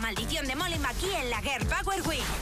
maldición de Molenbeek aquí en la Girl Power Week.